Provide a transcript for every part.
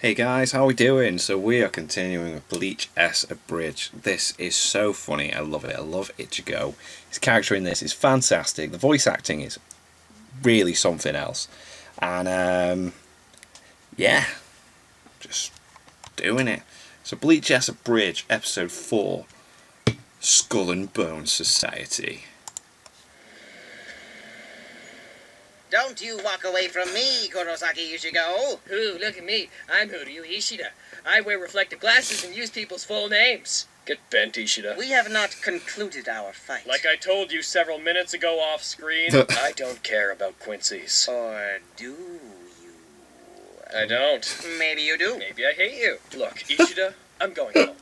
Hey guys, how are we doing? So we are continuing with Bleach S Abridged. This is so funny. I love it. I love Ichigo. His character in this is fantastic. The voice acting is really something else. And um, yeah, just doing it. So Bleach S Abridged, episode 4, Skull and Bone Society. Don't you walk away from me, Kurosaki Ichigo. Ooh, look at me. I'm Uryu Ishida. I wear reflective glasses and use people's full names. Get bent, Ishida. We have not concluded our fight. Like I told you several minutes ago off screen, I don't care about Quincy's. Or do you? I don't. Maybe you do. Maybe I hate you. Look, Ishida, I'm going home.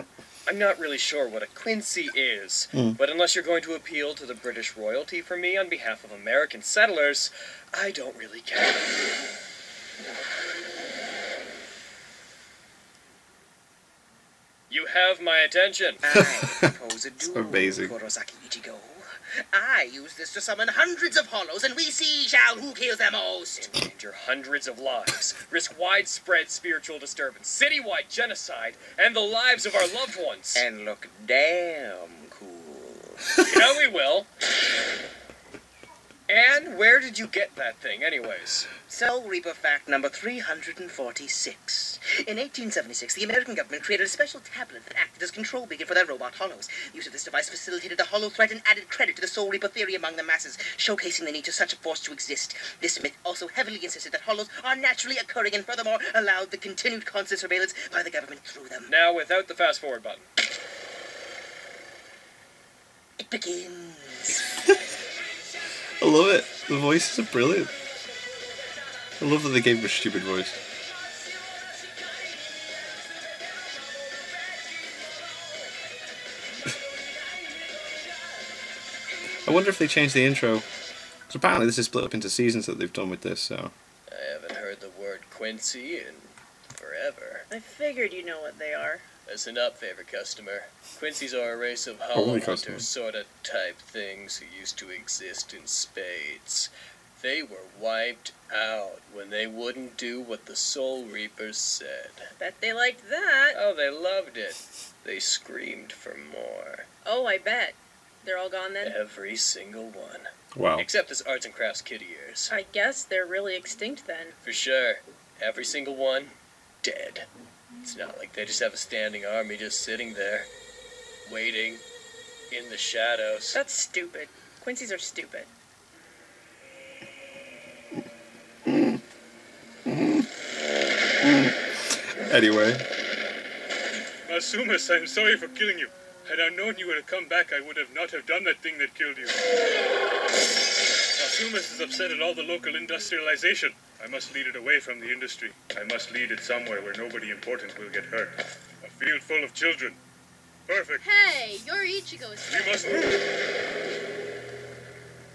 I'm not really sure what a Quincy is, Mm. but unless you're going to appeal to the British royalty for me on behalf of American settlers, I don't really care. You have my attention. I propose a duel, amazing. Kurosaki Ichigo. I use this to summon hundreds of hollows, and we see shall who kills them most. Endanger hundreds of lives, risk widespread spiritual disturbance, citywide genocide, and the lives of our loved ones. And look damn cool. yeah, we will. And where did you get that thing, anyways? Soul Reaper fact number 346. In 1876, the American government created a special tablet that acted as control beacon for their robot hollows. Use of this device facilitated the hollow threat and added credit to the Soul Reaper theory among the masses, showcasing the need for such a force to exist. This myth also heavily insisted that hollows are naturally occurring and furthermore allowed the continued constant surveillance by the government through them. Now, without the fast forward button. It begins. I love it. The voices are brilliant. I love that they gave him a stupid voice. I wonder if they changed the intro. Because apparently this is split up into seasons that they've done with this, so. I haven't heard the word Quincy in forever. I figured you know what they are. Listen up, favorite customer. Quincy's are a race of Holy hollow customer. hunters sort of type things who used to exist in spades. They were wiped out when they wouldn't do what the Soul Reapers said. Bet they liked that. Oh, they loved it. They screamed for more. Oh, I bet. They're all gone then? Every single one. Wow. Except this arts and crafts kitty ears. I guess they're really extinct then. For sure. Every single one, dead. It's not like they just have a standing army just sitting there, waiting in the shadows. That's stupid. Quincy's are stupid. Anyway. Masumas, I'm sorry for killing you. Had I known you would have come back, I would have not have done that thing that killed you. Masumas is upset at all the local industrialization. I must lead it away from the industry. I must lead it somewhere where nobody important will get hurt. A field full of children. Perfect. Hey, you're Ichigo's We must move.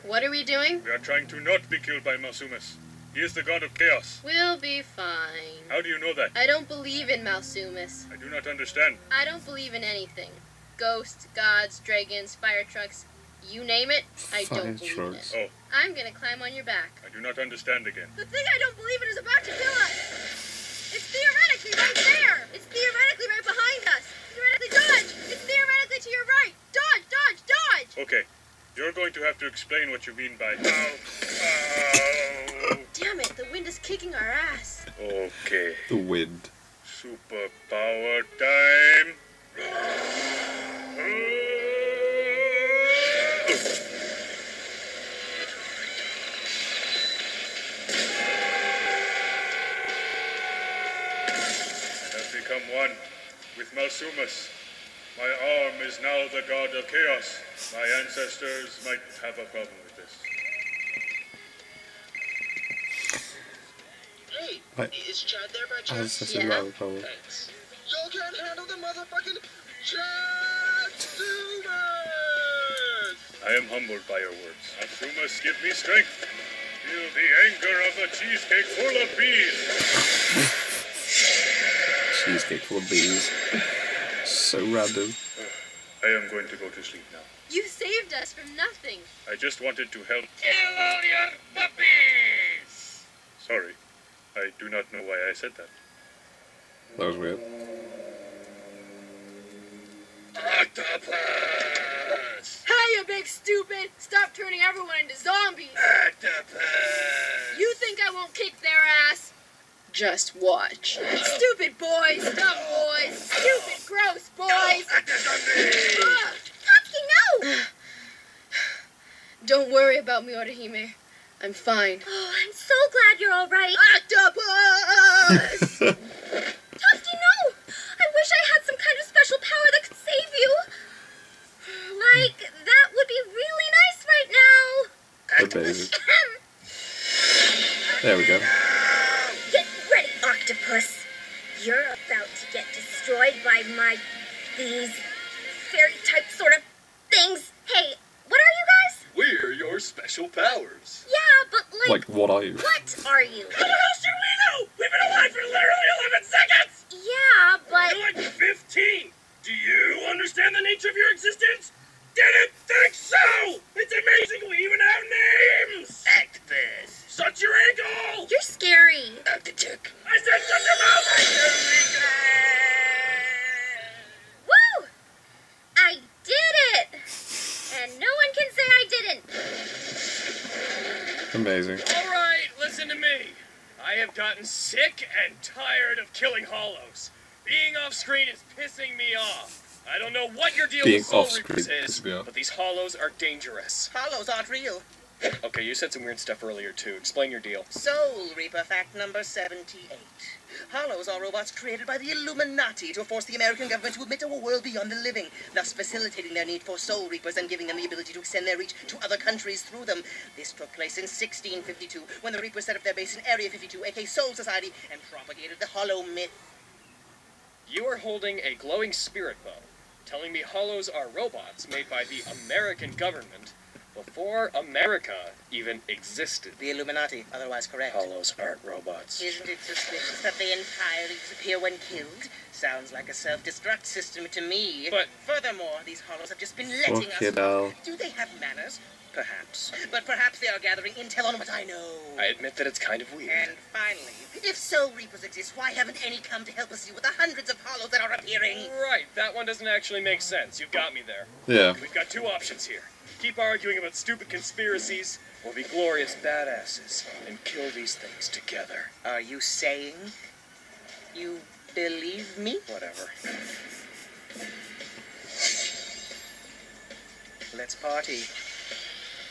What are we doing? We are trying to not be killed by Masumas. He is the god of chaos. We'll be fine. How do you know that? I don't believe in Malsumas. I do not understand. I don't believe in anything. Ghosts, gods, dragons, fire trucks, you name it, I Fire don't believe trucks. it. Oh, I'm gonna climb on your back. I do not understand again. The thing I don't believe in is about to kill us! It's theoretically right there! It's theoretically right behind us! Theoretically dodge! It's theoretically to your right! Dodge, dodge, dodge! Okay, you're going to have to explain what you mean by how. Ow. Damn it, the wind is kicking our ass. Okay, The wind. superpower time. Have become one with Malsumas. My arm is now the god of chaos. My ancestors might have a problem with this. Hey, What? is Chad there by I chance? was Yeah. loud. Thanks. Y'all can't handle the motherfucking Chad Sumas! I am humbled by your words. Asumas, give me strength. Feel the anger of a cheesecake full of bees. Cheesecake full of bees. So random. I am going to go to sleep now. You saved us from nothing. I just wanted to help. Kill all your puppies! Sorry. I do not know why I said that. That was weird. Octopus! Hey, you big stupid! Stop turning everyone into zombies! Octopus! You think I won't kick their ass? Just watch. Stupid boys! Dumb boys! Stupid, gross boys! Octozombie! Ugh. Tatsuki, no! Don't worry about me, Orihime. I'm fine. Oh, I'm so glad you're all right. Octopus! Tofty, no! I wish I had some kind of special power that could save you. Like, that would be really nice There we go. Get ready, Octopus. You're about to get destroyed by my. these fairy type sort of things. Hey, what are you guys? We're your special powers. Yeah, but like, Like, what are you? what are you? Amazing. All right, listen to me. I have gotten sick and tired of killing hollows. Being off screen is pissing me off. I don't know what your deal Being with Soul off screen Reapers is, pisses me off. but these hollows are dangerous. Hollows aren't real. Okay, you said some weird stuff earlier too. Explain your deal. Soul Reaper fact number 78. Hollows are robots created by the Illuminati to force the American government to admit to a world beyond the living, thus facilitating their need for Soul Reapers and giving them the ability to extend their reach to other countries through them. This took place in 1652 when the Reapers set up their base in Area 52, aka Soul Society, and propagated the Hollow myth. You are holding a glowing spirit bow, telling me hollows are robots made by the American government before America even existed. The Illuminati, otherwise correct. Hollows aren't robots. Isn't it suspicious that they entirely disappear when killed? Sounds like a self-destruct system to me. But- furthermore, these hollows have just been letting Fuck us. it. Do they have manners? Perhaps. But perhaps they are gathering intel on what I know. I admit that it's kind of weird. And finally, if Soul Reapers exist, why haven't any come to help us deal with the hundreds of hollows that are appearing? Right, that one doesn't actually make sense. You've got me there. Yeah. We've got two options here. Keep arguing about stupid conspiracies, or be glorious badasses and kill these things together. Are you saying you believe me? Whatever. Let's party.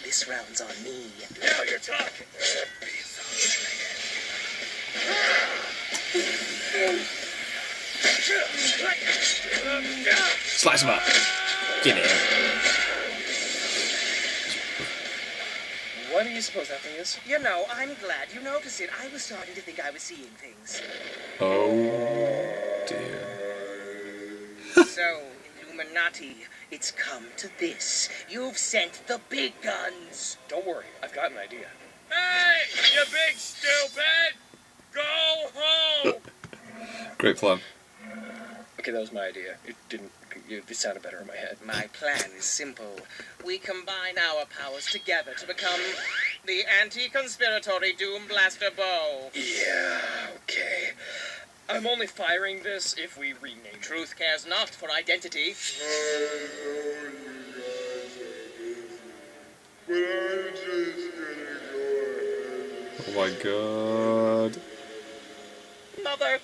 This round's on me. Now you're talking. Slice him up. Get in. What do you suppose that thing is? You know, I'm glad you noticed it. I was starting to think I was seeing things. Oh dear. so, Illuminati, it's come to this. You've sent the big guns. Don't worry, I've got an idea. Hey, you big stupid! Go home! Great plan. Okay, that was my idea. It didn't. It sounded better in my head. My plan is simple. We combine our powers together to become the anti-conspiratory Doom Blaster Bow. Yeah, okay. I'm only firing this if we rename. Truth cares not for identity. Oh my god. Mother,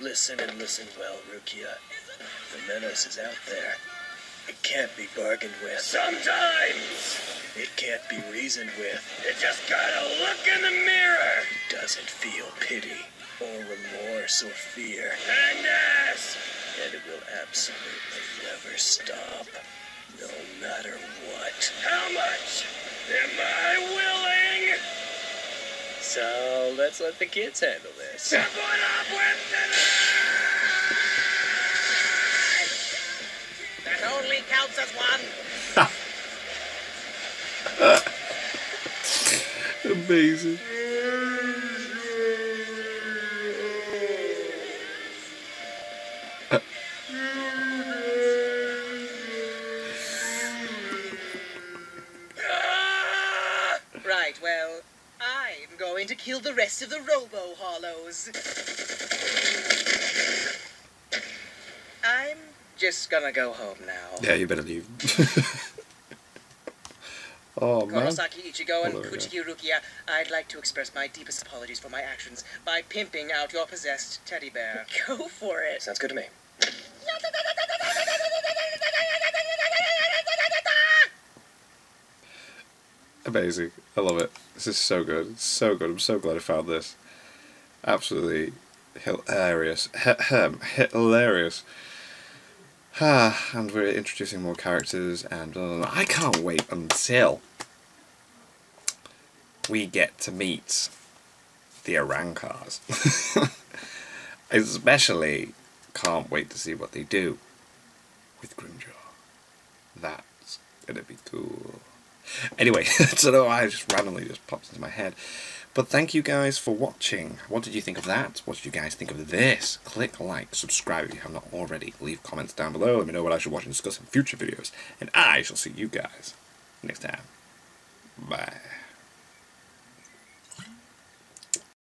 Listen and listen well, Rukia. The menace is out there. It can't be bargained with. Sometimes! It can't be reasoned with. It just gotta look in the mirror! It doesn't feel pity, or remorse, or fear. Goodness! And it will absolutely never stop. No matter what. How much am I willing? So let's let the kids handle this. To put up with tonight! that only counts as one. Amazing. Mm. Going to kill the rest of the Robo Hollows. I'm just gonna go home now. Yeah, you better leave. oh man. Kurosaki Ichigo and. Kuchiki Rukia, I'd like to express my deepest apologies for my actions by pimping out your possessed teddy bear. Go for it. Sounds good to me. Amazing. I love it. This is so good. It's so good. I'm so glad I found this. Absolutely hilarious. Hilarious. Ah, and we're introducing more characters, and uh, I can't wait until we get to meet the Arrancars. Especially can't wait to see what they do with Grimmjow. That's gonna be cool. Anyway, so no, I just randomly just popped into my head. But thank you guys for watching. What did you think of that? What did you guys think of this? Click like, subscribe if you have not already. Leave comments down below. Let me know what I should watch and discuss in future videos. And I shall see you guys next time. Bye.